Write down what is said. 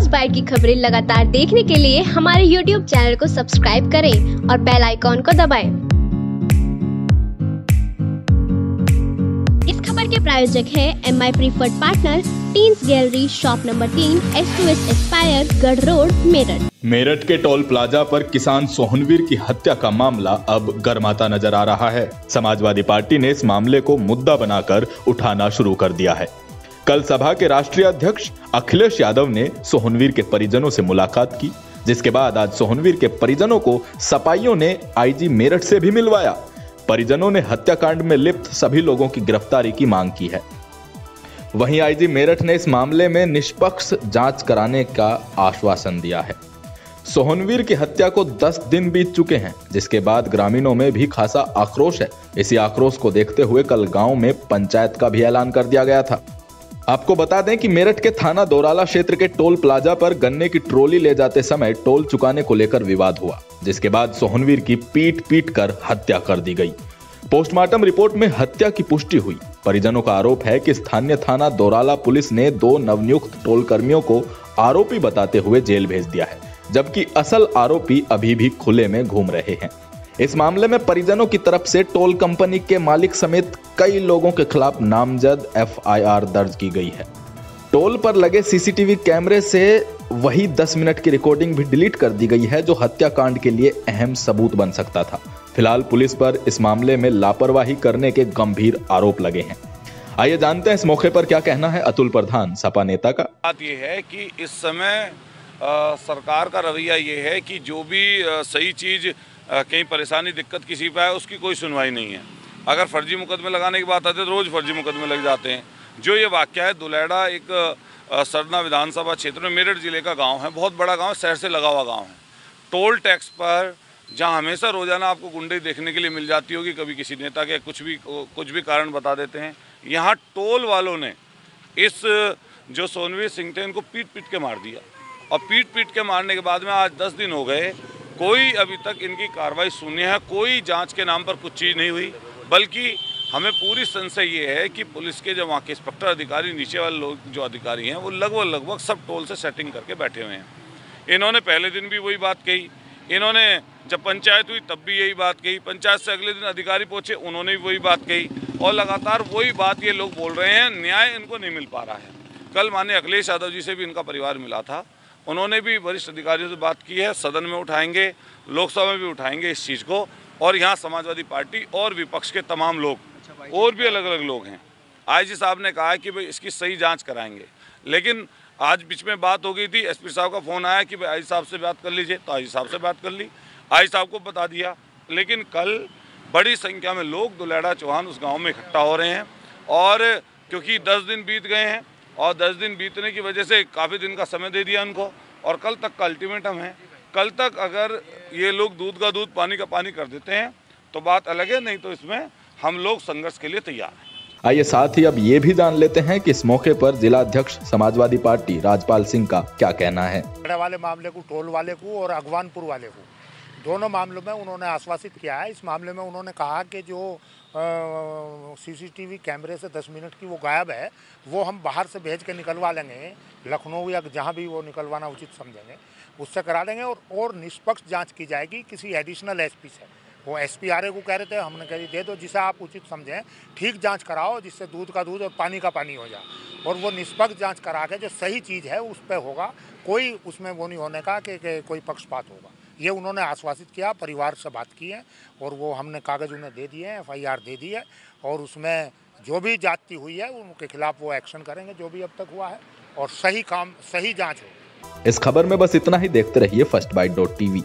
First bite की खबरें लगातार देखने के लिए हमारे यूट्यूब चैनल को सब्सक्राइब करें और बेल आइकॉन को दबाएँ। इस खबर के प्रायोजक हैं M I preferred partner teens gallery shop number तीन S two S aspire Garh road Meerut Meerut के टोल प्लाजा पर किसान सोहनवीर की हत्या का मामला अब गर्माता नज़र आ रहा है। समाजवादी पार्टी ने इस मामले को मुद्दा बनाकर उठाना शुरू कर दिया है। कल सभा के राष्ट्रीय अध्यक्ष अखिलेश यादव ने सोहनवीर के परिजनों से मुलाकात की, जिसके बाद आज सोहनवीर के परिजनों को सपाइयों ने आईजी मेरठ से भी मिलवाया। परिजनों ने हत्याकांड में लिप्त सभी लोगों की गिरफ्तारी की मांग की है। वहीं आईजी मेरठ ने इस मामले में निष्पक्ष जाँच कराने का आश्वासन दिया है। सोहनवीर की हत्या को 10 दिन बीत चुके हैं, जिसके बाद ग्रामीणों में भी खासा आक्रोश है। इसी आक्रोश को देखते हुए कल गाँव में पंचायत का भी ऐलान कर दिया गया था। आपको बता दें कि मेरठ के थाना दोराला क्षेत्र के टोल प्लाजा पर गन्ने की ट्रोली ले जाते समय टोल चुकाने को लेकर विवाद हुआ, जिसके बाद सोहनवीर की पीट पीट कर हत्या कर दी गई। पोस्टमार्टम रिपोर्ट में हत्या की पुष्टि हुई। परिजनों का आरोप है कि स्थानीय थाना दोराला पुलिस ने दो नवनियुक्त टोल कर्मियों को आरोपी बताते हुए जेल भेज दिया है, जबकि असल आरोपी अभी भी खुले में घूम रहे हैं। इस मामले में परिजनों की तरफ़ से टोल कंपनी के मालिक समेत कई लोगों के खिलाफ नामजद एफआईआर दर्ज की गई है। टोल पर लगे सीसीटीवी कैमरे से वही 10 मिनट की रिकॉर्डिंग भी डिलीट कर दी गई है जो हत्याकांड के लिए अहम सबूत बन सकता था। फ़िलहाल पुलिस पर इस मामले में लापरवाही करने के गंभीर आरोप लगे हैं। आइए जानते हैं इस मौके पर क्या कहना है अतुल प्रधान सपा नेता का। बात यह है कि इस समय आ, सरकार का रवैया ये है कि जो भी आ, सही चीज़ कहीं परेशानी, दिक्कत किसी पर है उसकी कोई सुनवाई नहीं है। अगर फर्जी मुकदमे लगाने की बात आती है तो रोज़ फर्जी मुकदमे लग जाते हैं। जो ये वाक्य है, दुलैड़ा एक सरना विधानसभा क्षेत्र में मेरठ ज़िले का गाँव है, बहुत बड़ा गाँव शहर से लगा हुआ गाँव है। टोल टैक्स पर जहाँ हमेशा रोज़ाना आपको गुंडे देखने के लिए मिल जाती होगी, कभी किसी नेता के कुछ भी कुछ भी कारण बता देते हैं। यहाँ टोल वालों ने इस, जो सोनवीर सिंह थे, इनको पीट पीट के मार दिया। और पीट पीट के मारने के बाद में आज दस दिन हो गए कोई अभी तक इनकी कार्रवाई शून्य है, कोई जाँच के नाम पर कुछ चीज़ नहीं हुई, बल्कि हमें पूरी संशय ये है कि पुलिस के जो वहाँ के इंस्पेक्टर अधिकारी, नीचे वाले लोग जो अधिकारी हैं, वो लगभग लगभग सब टोल से सेटिंग करके बैठे हुए हैं। इन्होंने पहले दिन भी वही बात कही, इन्होंने जब पंचायत हुई तब भी यही बात कही, पंचायत से अगले दिन अधिकारी पहुँचे, उन्होंने भी वही बात कही, और लगातार वही बात ये लोग बोल रहे हैं, न्याय इनको नहीं मिल पा रहा है। कल मान्य अखिलेश यादव जी से भी इनका परिवार मिला था उन्होंने भी वरिष्ठ अधिकारियों से बात की है सदन में उठाएँगे लोकसभा में भी उठाएँगे इस चीज़ को और यहाँ समाजवादी पार्टी और विपक्ष के तमाम लोग अच्छा और भी अलग अलग लोग हैं। आई साहब ने कहा है कि भाई इसकी सही जाँच कराएँगे। लेकिन आज बीच में बात हो गई थी एसपी साहब का फ़ोन आया कि भाई आई साहब से बात कर लीजिए तो आई साहब से बात कर ली। आई साहब को बता दिया लेकिन कल बड़ी संख्या में लोग दुलैड़ा चौहान उस गाँव में इकट्ठा हो रहे हैं और क्योंकि दस दिन बीत गए हैं और दस दिन बीतने की वजह से काफ़ी दिन का समय दे दिया उनको। और कल तक का अल्टीमेटम है कल तक अगर ये लोग दूध का दूध पानी का पानी कर देते हैं तो बात अलग है नहीं तो इसमें हम लोग संघर्ष के लिए तैयार हैं। आइए साथ ही अब ये भी जान लेते हैं कि इस मौके पर जिला अध्यक्ष समाजवादी पार्टी राजपाल सिंह का क्या कहना है। वाले मामले को टोल वाले को और अगवानपुर वाले को। दोनों मामलों में उन्होंने आश्वासित किया है। इस मामले में उन्होंने कहा कि जो सीसीटीवी कैमरे से 10 मिनट की वो गायब है वो हम बाहर से भेज के निकलवा लेंगे। लखनऊ या जहाँ भी वो निकलवाना उचित समझेंगे उससे करा देंगे और और निष्पक्ष जाँच की जाएगी किसी एडिशनल एसपी से। वो एस पी आर ए को कह रहे थे हमने कह दे दो जिसे आप उचित समझें ठीक जाँच कराओ जिससे दूध का दूध और पानी का पानी हो जाए। और वो निष्पक्ष जाँच करा के जो सही चीज़ है उस पर होगा। कोई उसमें वो नहीं होने कि, कि कोई पक्षपात होगा। ये उन्होंने आश्वासित किया, परिवार से बात की है और वो हमने कागज़ उन्हें दे दिए हैं एफ़ दे दी है और उसमें जो भी जाति हुई है उनके खिलाफ वो एक्शन करेंगे, जो भी अब तक हुआ है और सही काम, सही जाँच हो इस खबर में बस इतना ही, देखते रहिए फ़र्स्ट बाइट डॉट टीवी।